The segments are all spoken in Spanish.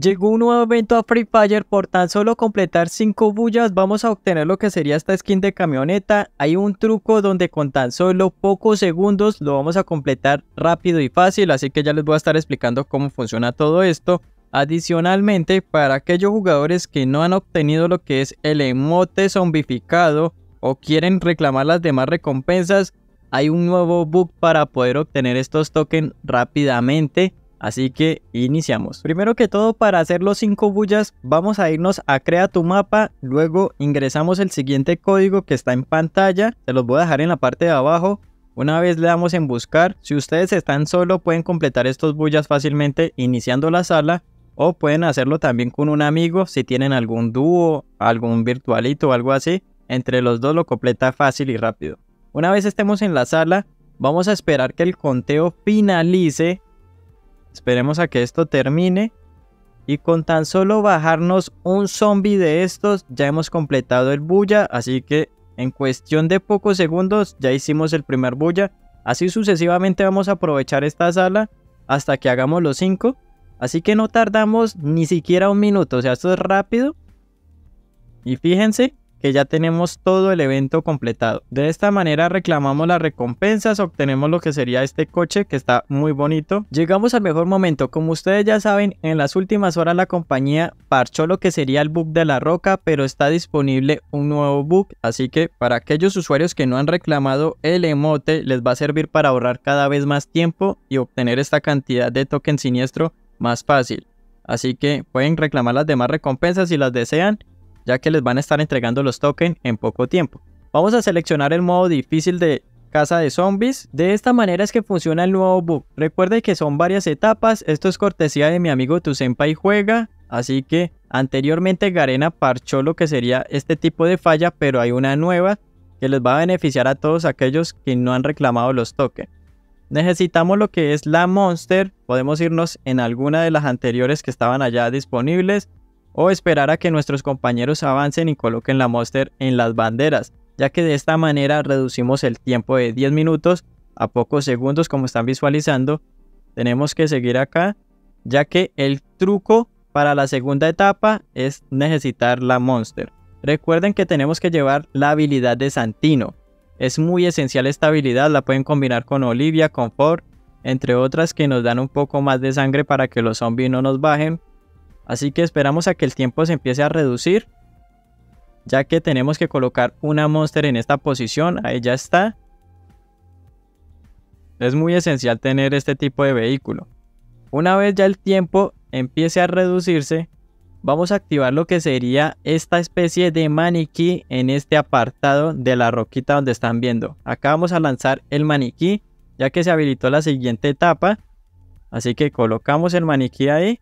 Llegó un nuevo evento a Free Fire, por tan solo completar 5 bullas vamos a obtener lo que sería esta skin de camioneta. Hay un truco donde con tan solo pocos segundos lo vamos a completar rápido y fácil, así que ya les voy a estar explicando cómo funciona todo esto. Adicionalmente, para aquellos jugadores que no han obtenido lo que es el emote zombificado o quieren reclamar las demás recompensas, hay un nuevo bug para poder obtener estos tokens rápidamente. Así que iniciamos. Primero que todo para hacer los 5 bullas vamos a irnos a crea tu mapa, luego ingresamos el siguiente código que está en pantalla, se los voy a dejar en la parte de abajo. Una vez le damos en buscar, si ustedes están solo pueden completar estos bullas fácilmente iniciando la sala o pueden hacerlo también con un amigo si tienen algún dúo, algún virtualito o algo así. Entre los dos lo completa fácil y rápido. Una vez estemos en la sala, vamos a esperar que el conteo finalice Esperemos a que esto termine. Y con tan solo bajarnos un zombie de estos, ya hemos completado el bulla. Así que en cuestión de pocos segundos ya hicimos el primer bulla. Así sucesivamente vamos a aprovechar esta sala hasta que hagamos los 5. Así que no tardamos ni siquiera un minuto. O sea, esto es rápido. Y fíjense que ya tenemos todo el evento completado. De esta manera reclamamos las recompensas, obtenemos lo que sería este coche que está muy bonito. Llegamos al mejor momento, como ustedes ya saben, en las últimas horas la compañía parchó lo que sería el bug de la roca, pero está disponible un nuevo bug, así que para aquellos usuarios que no han reclamado el emote les va a servir para ahorrar cada vez más tiempo y obtener esta cantidad de token siniestro más fácil. Así que pueden reclamar las demás recompensas si las desean ya que les van a estar entregando los tokens en poco tiempo. Vamos a seleccionar el modo difícil de casa de zombies. De esta manera es que funciona el nuevo bug. Recuerde que son varias etapas, esto es cortesía de mi amigo Tu Senpai Juega, así que anteriormente Garena parchó lo que sería este tipo de falla, pero hay una nueva que les va a beneficiar a todos aquellos que no han reclamado los tokens. Necesitamos lo que es la Monster, podemos irnos en alguna de las anteriores que estaban allá disponibles o esperar a que nuestros compañeros avancen y coloquen la Monster en las banderas, ya que de esta manera reducimos el tiempo de 10 minutos a pocos segundos como están visualizando. Tenemos que seguir acá, ya que el truco para la segunda etapa es necesitar la Monster. Recuerden que tenemos que llevar la habilidad de Santino. Es muy esencial esta habilidad, la pueden combinar con Olivia, con Ford, entre otras que nos dan un poco más de sangre para que los zombies no nos bajen, Así que esperamos a que el tiempo se empiece a reducir. Ya que tenemos que colocar una monster en esta posición. Ahí ya está. Es muy esencial tener este tipo de vehículo. Una vez ya el tiempo empiece a reducirse, vamos a activar lo que sería esta especie de maniquí en este apartado de la roquita donde están viendo. Acá vamos a lanzar el maniquí ya que se habilitó la siguiente etapa. Así que colocamos el maniquí ahí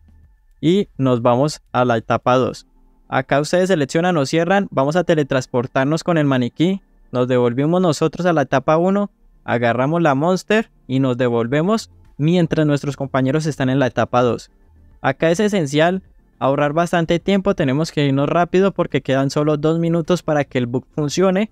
y nos vamos a la etapa 2. Acá ustedes seleccionan o cierran, vamos a teletransportarnos con el maniquí, nos devolvemos nosotros a la etapa 1, agarramos la monster y nos devolvemos mientras nuestros compañeros están en la etapa 2. Acá es esencial ahorrar bastante tiempo, tenemos que irnos rápido porque quedan solo 2 minutos para que el bug funcione.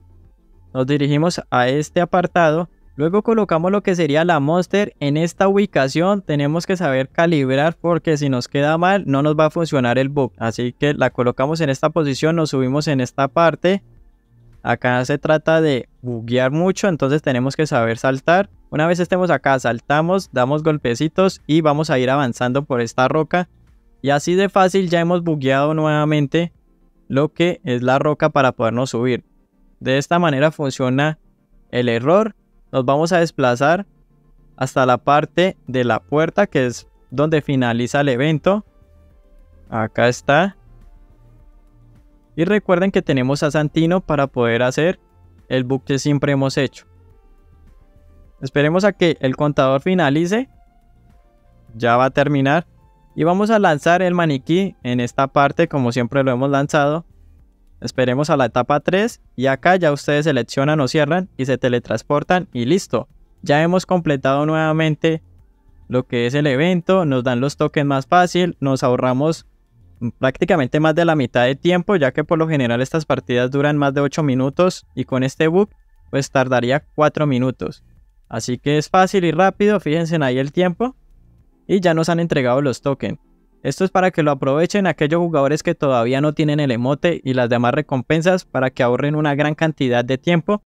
Nos dirigimos a este apartado Luego colocamos lo que sería la monster en esta ubicación. Tenemos que saber calibrar porque si nos queda mal no nos va a funcionar el bug. Así que la colocamos en esta posición, nos subimos en esta parte. Acá se trata de buguear mucho, entonces tenemos que saber saltar. Una vez estemos acá, saltamos, damos golpecitos y vamos a ir avanzando por esta roca. Y así de fácil ya hemos bugueado nuevamente lo que es la roca para podernos subir. De esta manera funciona el error nos vamos a desplazar hasta la parte de la puerta que es donde finaliza el evento. Acá está. Y recuerden que tenemos a Santino para poder hacer el bug que siempre hemos hecho. Esperemos a que el contador finalice. Ya va a terminar. Y vamos a lanzar el maniquí en esta parte como siempre lo hemos lanzado. Esperemos a la etapa 3 y acá ya ustedes seleccionan o cierran y se teletransportan y listo. Ya hemos completado nuevamente lo que es el evento, nos dan los tokens más fácil, nos ahorramos prácticamente más de la mitad de tiempo ya que por lo general estas partidas duran más de 8 minutos y con este bug pues tardaría 4 minutos. Así que es fácil y rápido, fíjense ahí el tiempo y ya nos han entregado los tokens. Esto es para que lo aprovechen aquellos jugadores que todavía no tienen el emote y las demás recompensas para que ahorren una gran cantidad de tiempo